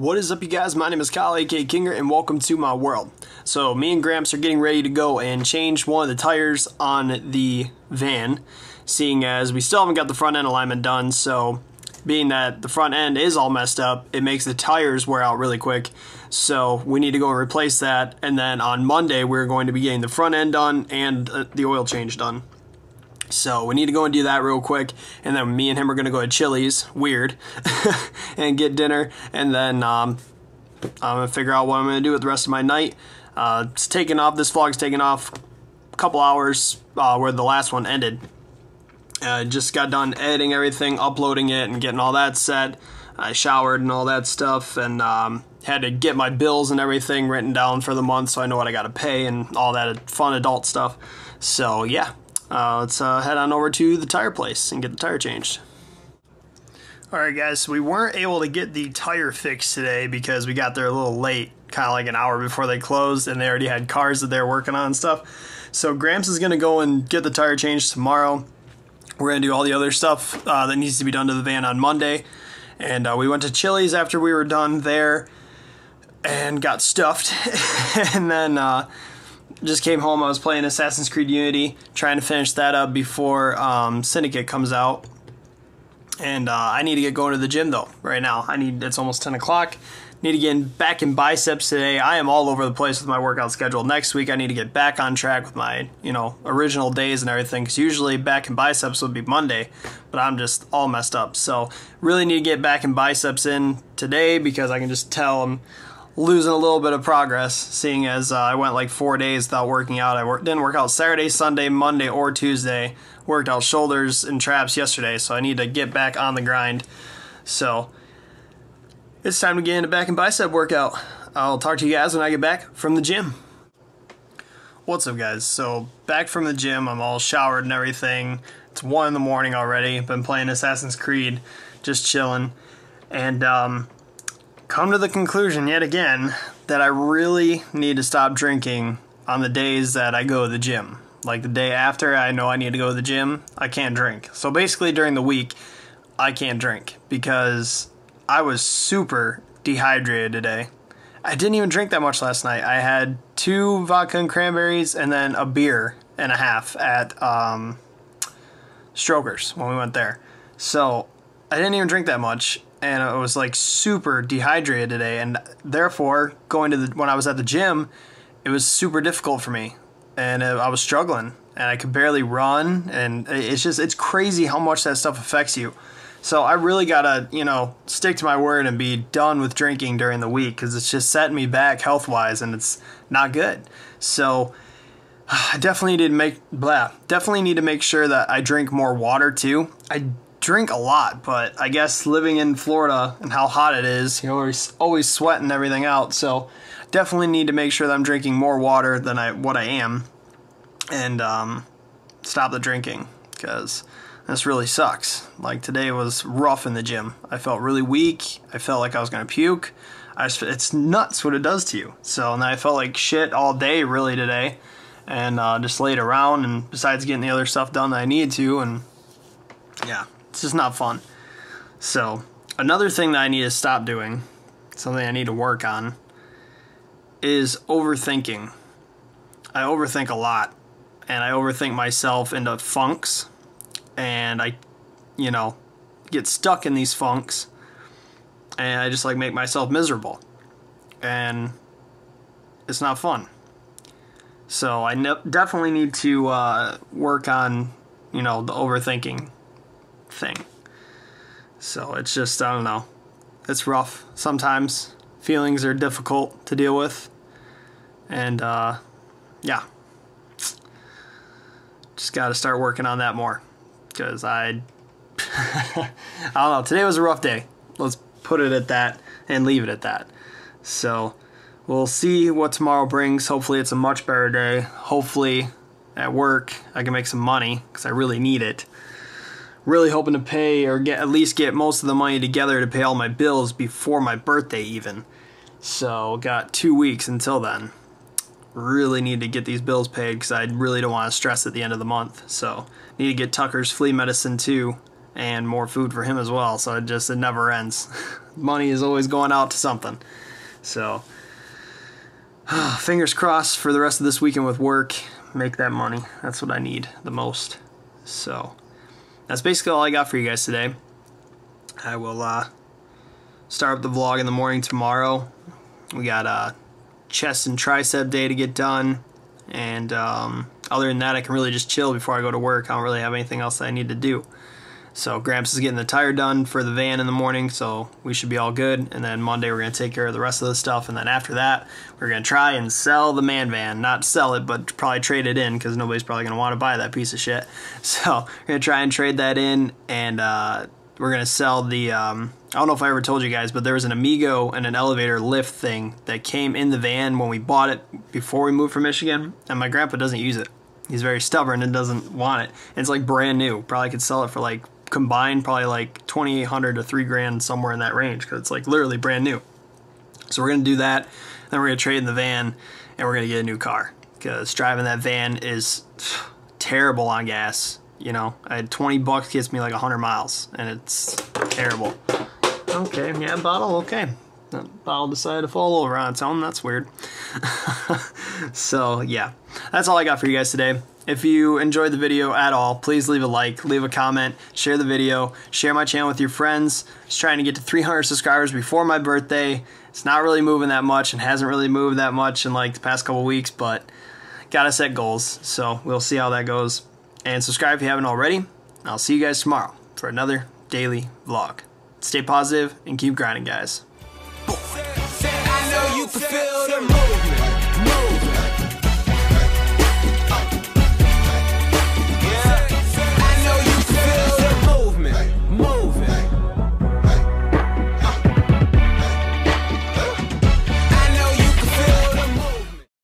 What is up, you guys? My name is Kyle, aka Kinger, and welcome to my world. So, me and Gramps are getting ready to go and change one of the tires on the van, seeing as we still haven't got the front end alignment done. So, being that the front end is all messed up, it makes the tires wear out really quick. So, we need to go and replace that. And then on Monday, we're going to be getting the front end done and uh, the oil change done. So we need to go and do that real quick, and then me and him are gonna go to Chili's, weird, and get dinner, and then um, I'm gonna figure out what I'm gonna do with the rest of my night. Uh, it's taking off. This vlog's taking off a couple hours uh, where the last one ended. Uh, just got done editing everything, uploading it, and getting all that set. I showered and all that stuff, and um, had to get my bills and everything written down for the month, so I know what I got to pay and all that fun adult stuff. So yeah, uh, let's uh, head on over to the tire place and get the tire changed. Alright guys, so we weren't able to get the tire fixed today because we got there a little late, kind of like an hour before they closed, and they already had cars that they were working on and stuff. So Gramps is going to go and get the tire changed tomorrow. We're going to do all the other stuff uh, that needs to be done to the van on Monday. And uh, we went to Chili's after we were done there and got stuffed. and then uh, just came home. I was playing Assassin's Creed Unity, trying to finish that up before um, Syndicate comes out. And uh, I need to get going to the gym though right now. I need it's almost 10 o'clock. Need to get back in biceps today. I am all over the place with my workout schedule. Next week I need to get back on track with my you know original days and everything. Because usually back in biceps would be Monday, but I'm just all messed up. So really need to get back in biceps in today because I can just tell I'm losing a little bit of progress, seeing as uh, I went like four days without working out. I didn't work out Saturday, Sunday, Monday, or Tuesday. Worked out shoulders and traps yesterday, so I need to get back on the grind. So it's time to get into back and bicep workout. I'll talk to you guys when I get back from the gym. What's up, guys? So back from the gym, I'm all showered and everything. It's one in the morning already. Been playing Assassin's Creed, just chilling, and um, come to the conclusion yet again that I really need to stop drinking on the days that I go to the gym. Like the day after I know I need to go to the gym, I can't drink. So basically during the week, I can't drink because I was super dehydrated today. I didn't even drink that much last night. I had two vodka and cranberries and then a beer and a half at um, Strokers when we went there. So I didn't even drink that much and I was like super dehydrated today, and therefore going to the when I was at the gym, it was super difficult for me, and I was struggling, and I could barely run, and it's just it's crazy how much that stuff affects you. So I really gotta you know stick to my word and be done with drinking during the week because it's just setting me back health wise, and it's not good. So. I definitely need to make blah. Definitely need to make sure that I drink more water too. I drink a lot, but I guess living in Florida and how hot it is, you're always always sweating everything out. So definitely need to make sure that I'm drinking more water than I what I am, and um, stop the drinking because this really sucks. Like today was rough in the gym. I felt really weak. I felt like I was gonna puke. I just, it's nuts what it does to you. So and I felt like shit all day really today, and uh, just laid around. And besides getting the other stuff done that I needed to, and yeah, it's just not fun. So, another thing that I need to stop doing, something I need to work on, is overthinking. I overthink a lot, and I overthink myself into funks, and I, you know, get stuck in these funks, and I just like make myself miserable, and it's not fun. So I definitely need to uh, work on, you know, the overthinking thing. So it's just, I don't know. It's rough sometimes. Feelings are difficult to deal with. And, uh, yeah. Just got to start working on that more. Because I. I don't know. Today was a rough day. Let's put it at that and leave it at that. So we'll see what tomorrow brings. Hopefully, it's a much better day. Hopefully, at work, I can make some money because I really need it really hoping to pay or get at least get most of the money together to pay all my bills before my birthday even. So got two weeks until then. Really need to get these bills paid because I really don't want to stress at the end of the month. So need to get Tucker's flea medicine too and more food for him as well. So it just it never ends. Money is always going out to something. So fingers crossed for the rest of this weekend with work. Make that money. That's what I need the most. So that's basically all I got for you guys today. I will uh, start up the vlog in the morning tomorrow. We got a chest and tricep day to get done. And um, other than that, I can really just chill before I go to work. I don't really have anything else that I need to do. So Gramps is getting the tire done for the van in the morning, so we should be all good. And then Monday we're gonna take care of the rest of the stuff. And then after that, we're gonna try and sell the man van. Not sell it, but probably trade it in because nobody's probably gonna want to buy that piece of shit. So we're gonna try and trade that in, and uh, we're gonna sell the. Um, I don't know if I ever told you guys, but there was an Amigo and an elevator lift thing that came in the van when we bought it before we moved from Michigan, and my grandpa doesn't use it. He's very stubborn and doesn't want it. And it's like brand new. Probably could sell it for like combined probably like 2800 to 3 grand somewhere in that range because it's like literally brand new. So we're going to do that. Then we're going to trade in the van and we're going to get a new car because driving that van is terrible on gas. You know, I had 20 bucks gets me like 100 miles and it's terrible. Okay, yeah, bottle, okay. That bottle decided to fall over on its own. That's weird. so, yeah. That's all I got for you guys today. If you enjoyed the video at all, please leave a like, leave a comment, share the video, share my channel with your friends. Just trying to get to 300 subscribers before my birthday. It's not really moving that much and hasn't really moved that much in like the past couple weeks, but gotta set goals. So we'll see how that goes. And subscribe if you haven't already. I'll see you guys tomorrow for another daily vlog. Stay positive and keep grinding, guys.